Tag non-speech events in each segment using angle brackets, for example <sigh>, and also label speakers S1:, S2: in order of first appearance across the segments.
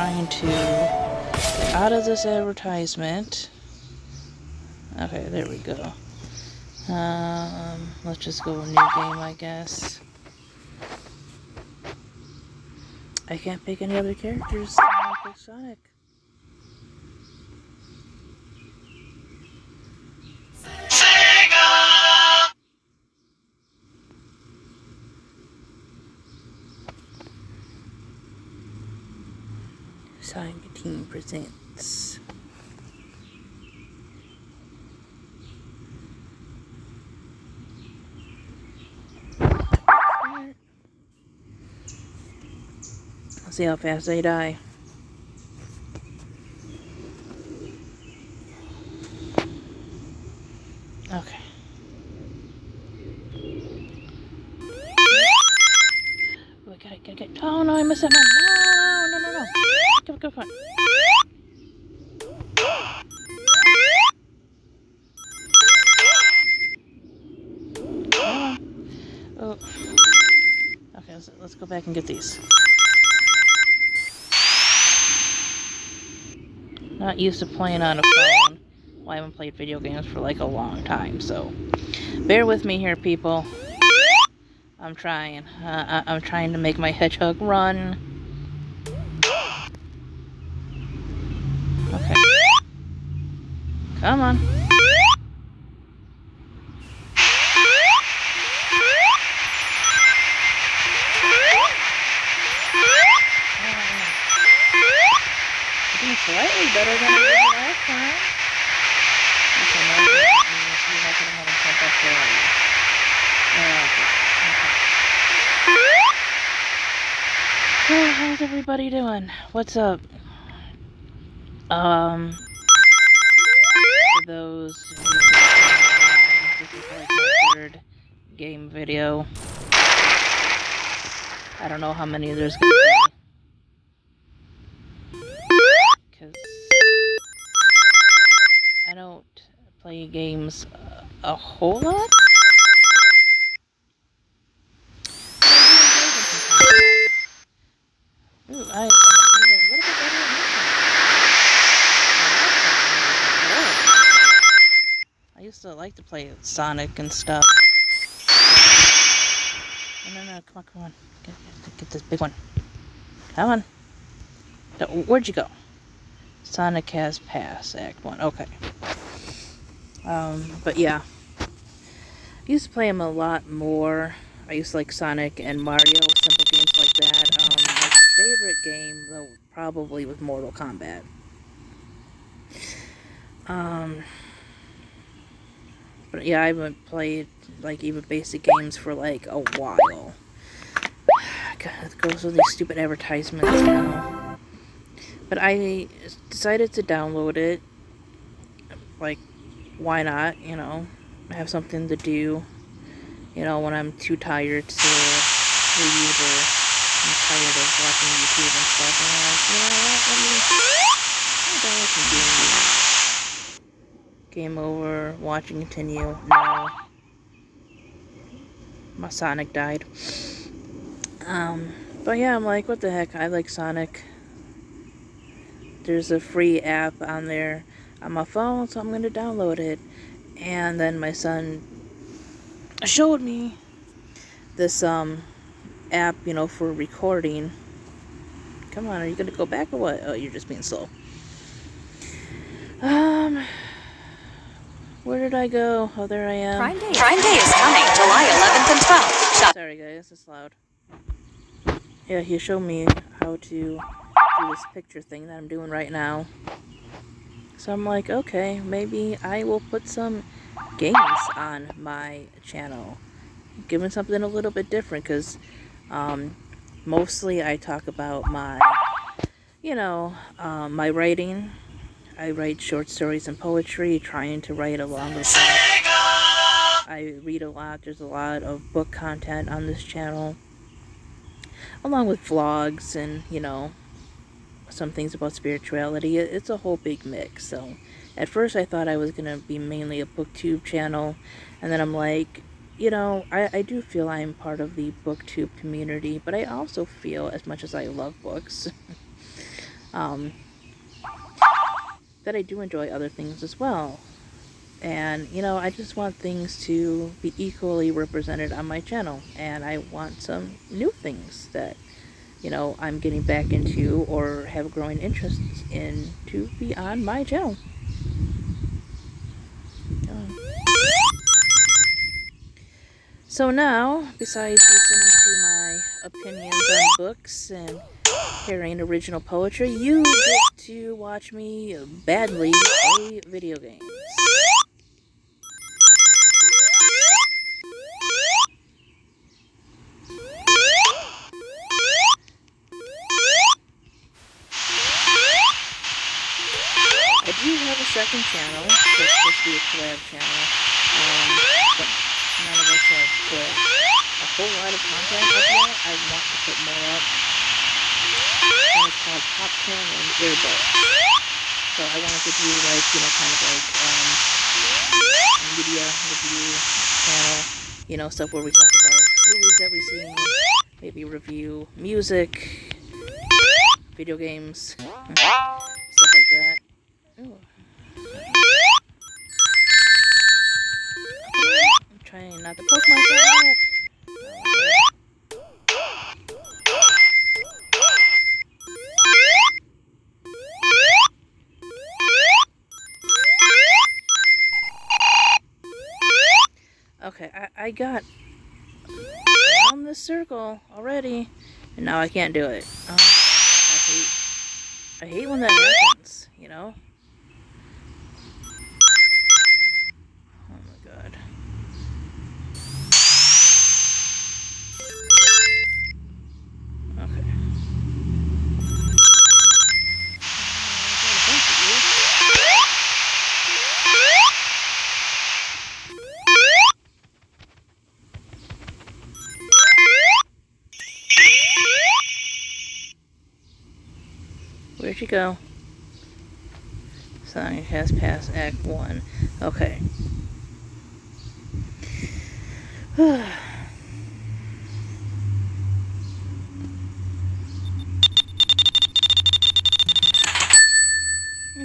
S1: trying to get out of this advertisement. Okay, there we go. Um, let's just go new game, I guess. I can't pick any other characters. Sonic. Let's see how fast they die. Get these. Not used to playing on a phone. Well, I haven't played video games for like a long time, so bear with me here, people. I'm trying. Uh, I I'm trying to make my hedgehog run. Okay. Come on. Doing slightly better than I did the last time. Okay, now you're you're not gonna have him jump up there. are you? Yeah, okay. okay. So, how's everybody doing? What's up? Um, for those this is my third game video. I don't know how many there's gonna be. Because I don't play games a whole lot. Ooh, I am doing a little bit better than this one. I used to like to play Sonic and stuff. No, no, no, come on, come on. Get, get, get this big one. Come on. No, Where'd you go? Sonic has Pass, Act 1. Okay. Um, but yeah. I used to play them a lot more. I used to like Sonic and Mario, simple games like that. Um, my favorite game, though, probably was Mortal Kombat. Um, but yeah, I haven't played like even basic games for like a while. <sighs> God, it goes with these stupid advertisements now. But I decided to download it. Like, why not? You know, I have something to do. You know, when I'm too tired to read or I'm tired of watching YouTube and stuff. And I'm like, you know what? Let me, let me download some games. Game over. Watching continue. No. My Sonic died. Um, but yeah, I'm like, what the heck? I like Sonic. There's a free app on there on my phone, so I'm going to download it. And then my son showed me this um app, you know, for recording. Come on, are you going to go back or what? Oh, you're just being slow. Um, where did I go? Oh, there I am.
S2: Prime Day. Prime Day is coming July 11th and 12th. Shop
S1: Sorry guys, it's loud. Yeah, he showed me how to do this picture thing that I'm doing right now. So I'm like, okay, maybe I will put some games on my channel. Give it something a little bit different because um, mostly I talk about my, you know, um, my writing. I write short stories and poetry, trying to write a longer book. I read a lot. There's a lot of book content on this channel. Along with vlogs and, you know, some things about spirituality. It's a whole big mix. So, at first I thought I was going to be mainly a booktube channel. And then I'm like, you know, I, I do feel I'm part of the booktube community. But I also feel, as much as I love books, <laughs> um, that I do enjoy other things as well. And, you know, I just want things to be equally represented on my channel. And I want some new things that, you know, I'm getting back into or have growing interests in to be on my channel. So now, besides listening to my opinions on books and hearing original poetry, you get to watch me badly play video games. I do have a second channel that's supposed to be a collab channel, um, but none of us have put a whole lot of content up yet. I want to put more up. And it's called Popcorn and Earbuds. So I wanted to do like, you know, kind of like um, media review channel, you know, stuff where we talk about movies that we see, maybe review music, video games, stuff like that. Ooh. I'm trying not to poke my back. I, got on this circle already, and now I can't do it. Oh, I hate, I hate when that happens, you know? Go? Song has passed Act 1. Okay. <sighs> like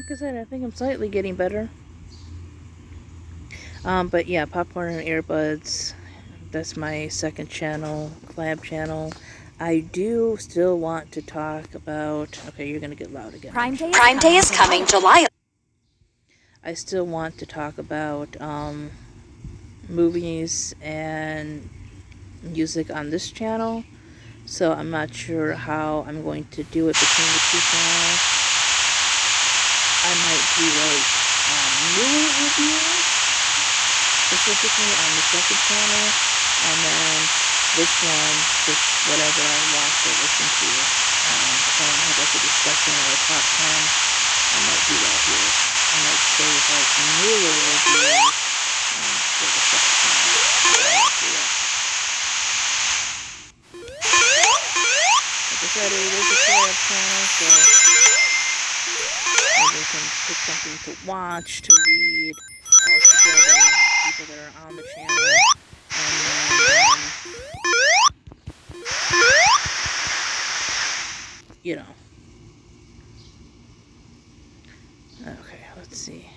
S1: I said, I think I'm slightly getting better. Um, but yeah, popcorn and earbuds. That's my second channel, collab channel. I do still want to talk about. Okay, you're gonna get loud again.
S2: Prime Day Prime Day is coming July.
S1: I still want to talk about um, movies and music on this channel. So I'm not sure how I'm going to do it between the two channels. I might do like um, movie reviews specifically on the second channel, and then this one just whatever I watch or listen to. Um, if I to have like a discussion or a top ten, I might do that here. I might save like newer reviews um, for the second that. Like I said, it is a collab channel, so we can pick something to watch, to read, all together, people that are on the channel, you know. Okay, let's see.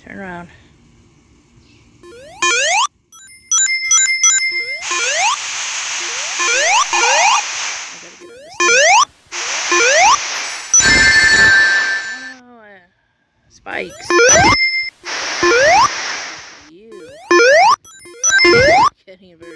S1: Turn around. Oh, uh, spikes. You. Getting very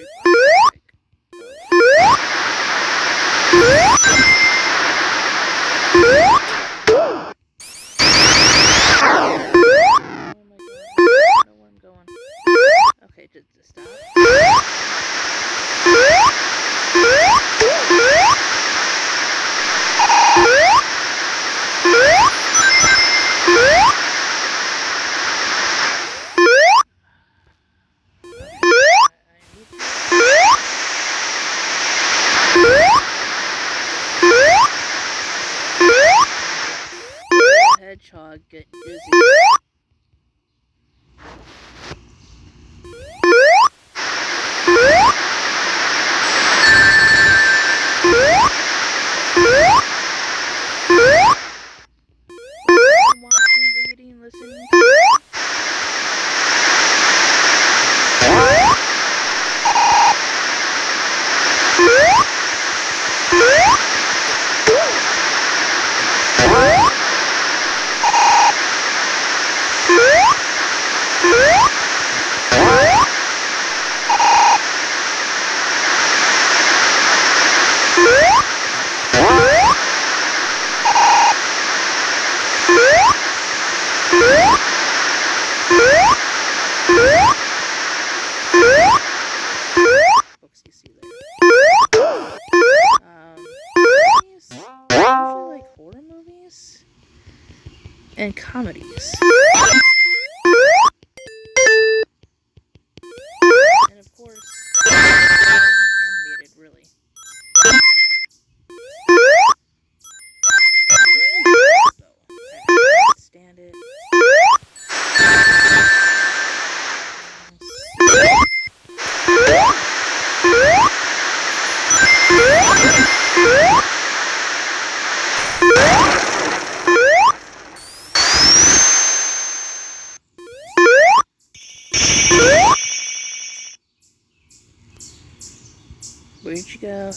S1: Hedgehog get dizzy.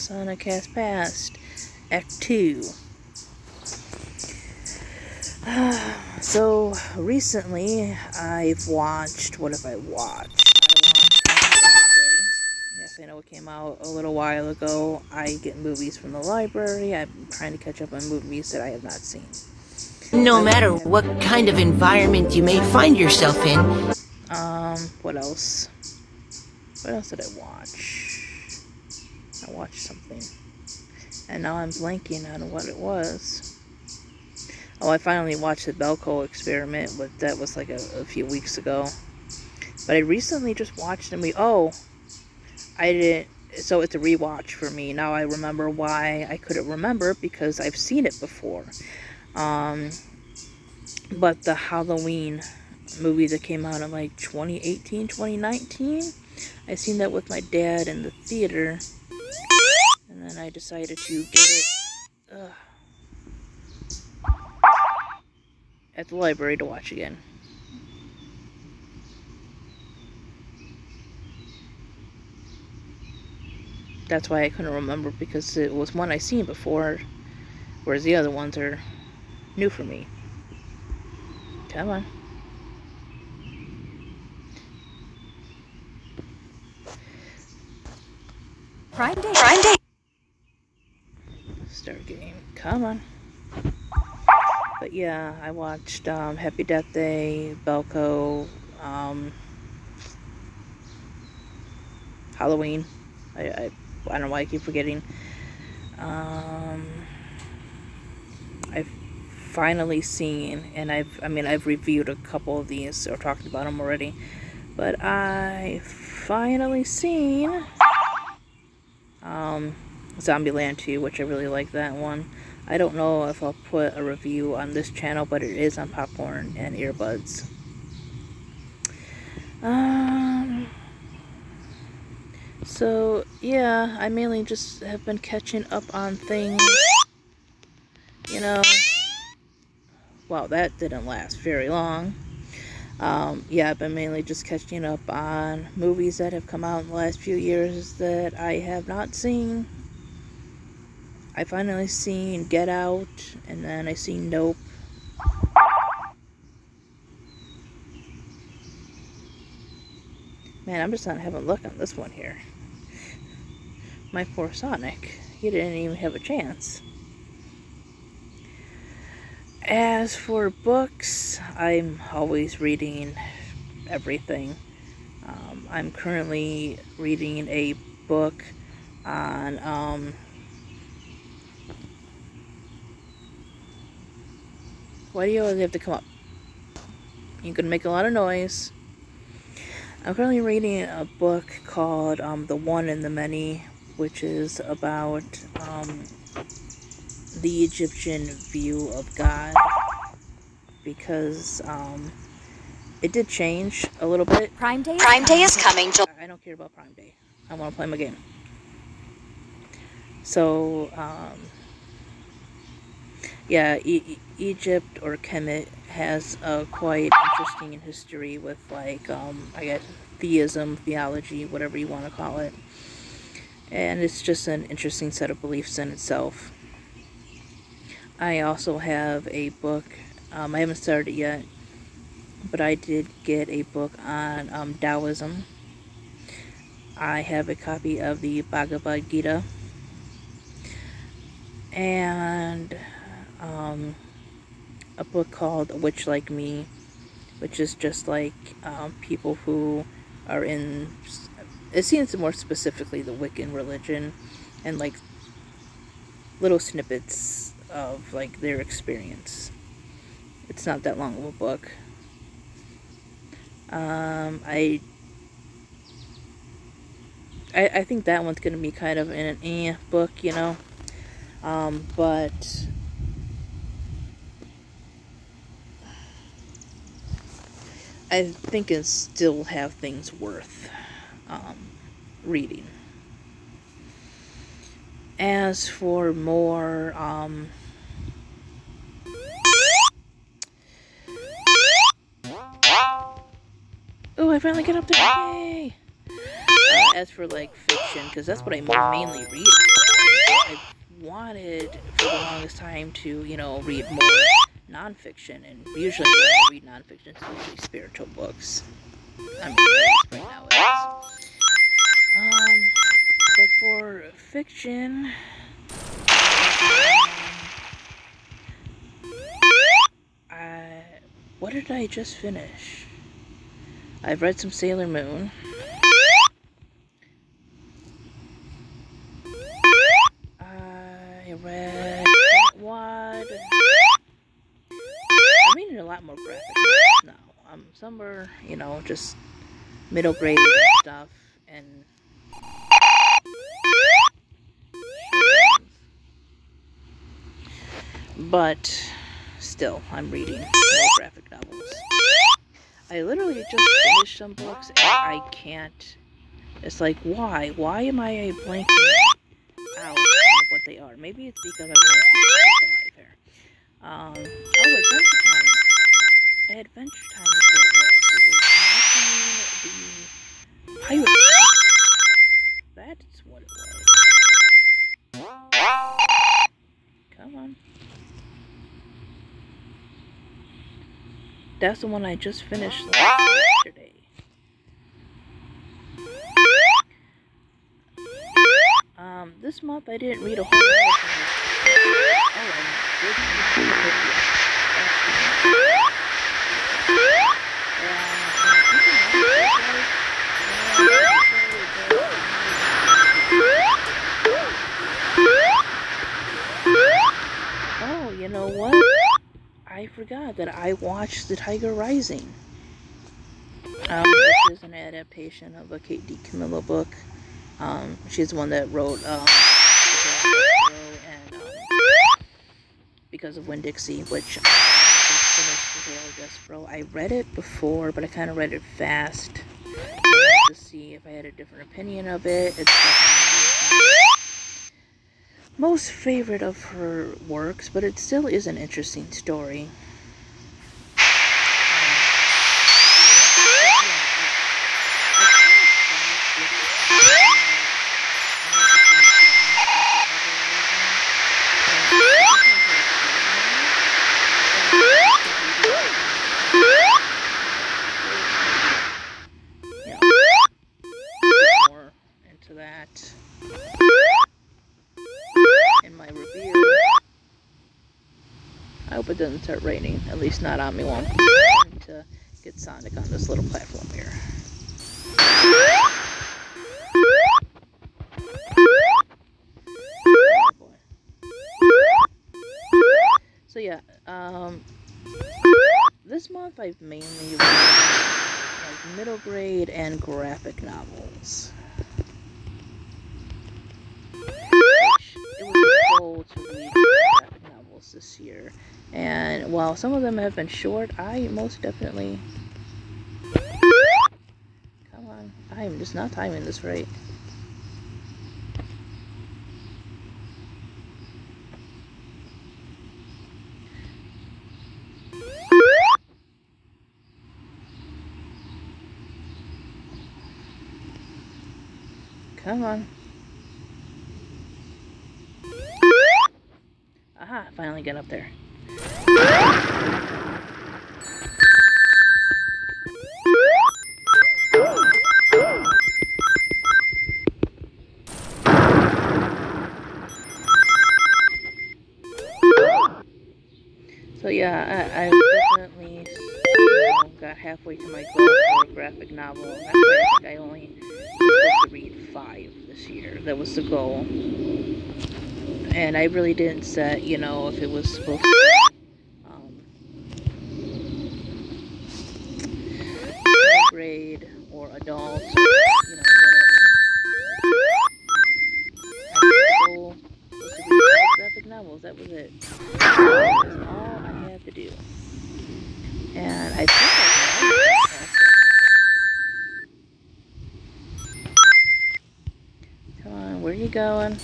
S1: Sonic has passed. Act 2. <sighs> so, recently, I've watched. What have I watched? I watched Yes, I know it came out a little while ago. I get movies from the library. I'm trying to catch up on movies that I have not seen.
S3: No matter what kind of environment you may find yourself in,
S1: Um, what else? What else did I watch? I watched something. And now I'm blanking on what it was. Oh, I finally watched the Belko experiment, but that was like a, a few weeks ago. But I recently just watched and we oh I didn't so it's a rewatch for me. Now I remember why I couldn't remember because I've seen it before. Um but the Halloween movie that came out in like 2018, 2019. I seen that with my dad in the theater. And then I decided to get it at the library to watch again. That's why I couldn't remember because it was one I seen before, whereas the other ones are new for me. Come on.
S2: Prime Day. Prime Day.
S1: Start game. Come on. But yeah, I watched um, Happy Death Day, Belko, um, Halloween. I, I I don't know why I keep forgetting. Um, I've finally seen, and I've I mean I've reviewed a couple of these or talked about them already, but I finally seen um, Zombieland 2, which I really like that one. I don't know if I'll put a review on this channel, but it is on Popcorn and Earbuds. Um, so, yeah, I mainly just have been catching up on things. You know, wow, that didn't last very long. Um, yeah, I've been mainly just catching up on movies that have come out in the last few years that I have not seen. I finally seen Get Out, and then I seen Nope. Man, I'm just not having luck on this one here. My poor Sonic. He didn't even have a chance. As for books, I'm always reading everything. Um, I'm currently reading a book on um, why do you always have to come up? You can make a lot of noise. I'm currently reading a book called um, The One and the Many, which is about um, the Egyptian view of God because um, it did change a little bit.
S2: Prime Day. Prime Day is coming.
S1: I don't care about Prime Day. I want to play my game. So, um, yeah, e Egypt or Kemet has a quite interesting history with like, um, I guess, theism, theology, whatever you want to call it. And it's just an interesting set of beliefs in itself. I also have a book, um, I haven't started it yet, but I did get a book on um, Taoism. I have a copy of the Bhagavad Gita. And um, a book called A Witch Like Me, which is just like um, people who are in, it seems more specifically the Wiccan religion, and like little snippets of like their experience. It's not that long of a book. Um, I, I, I think that one's gonna be kind of in an eh book, you know. Um, but I think it still have things worth um, reading. As for more, um, oh, I finally got up there! Yay! Uh, as for like fiction, because that's what I mainly read. I wanted for the longest time to, you know, read more nonfiction, and usually when I read nonfiction, it's usually spiritual books. I mean, right now. Um, but for fiction, I, what did I just finish? I've read some Sailor Moon. You know, just middle grade stuff, and but still, I'm reading more graphic novels. I literally just finished some books, and I can't. It's like, why? Why am I blanking out on what they are? Maybe it's because I'm trying to keep alive here. Um, oh, Adventure Time. Adventure Time is what it was. That's what it was. Come on. That's the one I just finished yesterday. Um, this month I didn't read a whole lot of things. Oh, Oh, forgot that I watched The Tiger Rising, um, which is an adaptation of a Kate DiCamillo book. Um, she's the one that wrote um, and um, because of Winn-Dixie, which I finished Despereaux. I read it before, but I kind of read it fast to see if I had a different opinion of it. It's definitely most favorite of her works, but it still is an interesting story. Start raining, at least not on me while to get Sonic on this little platform here. So yeah, um, this month I've mainly read like middle grade and graphic novels. This year. And while some of them have been short, I most definitely. Come on, I am just not timing this right. Come on. Finally got up there. So yeah, I, I definitely got halfway to my goal graphic novel. I only to read five this year. That was the goal and I really didn't set, you know, if it was supposed to um, grade or adult, you know, whatever. graphic novels, that was it. That all I had to do. And I think I Come on, where are you going?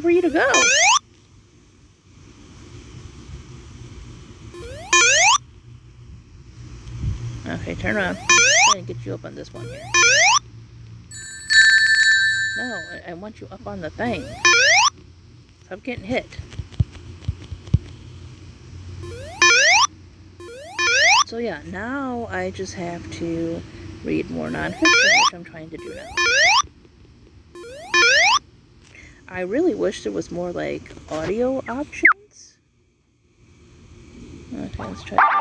S1: Nowhere for you to go. Okay, turn around. I'm trying to get you up on this one here. No, I, I want you up on the thing. Stop getting hit. So yeah, now I just have to read more nonfiction, which I'm trying to do now. I really wish there was more like audio options. Okay, let's try.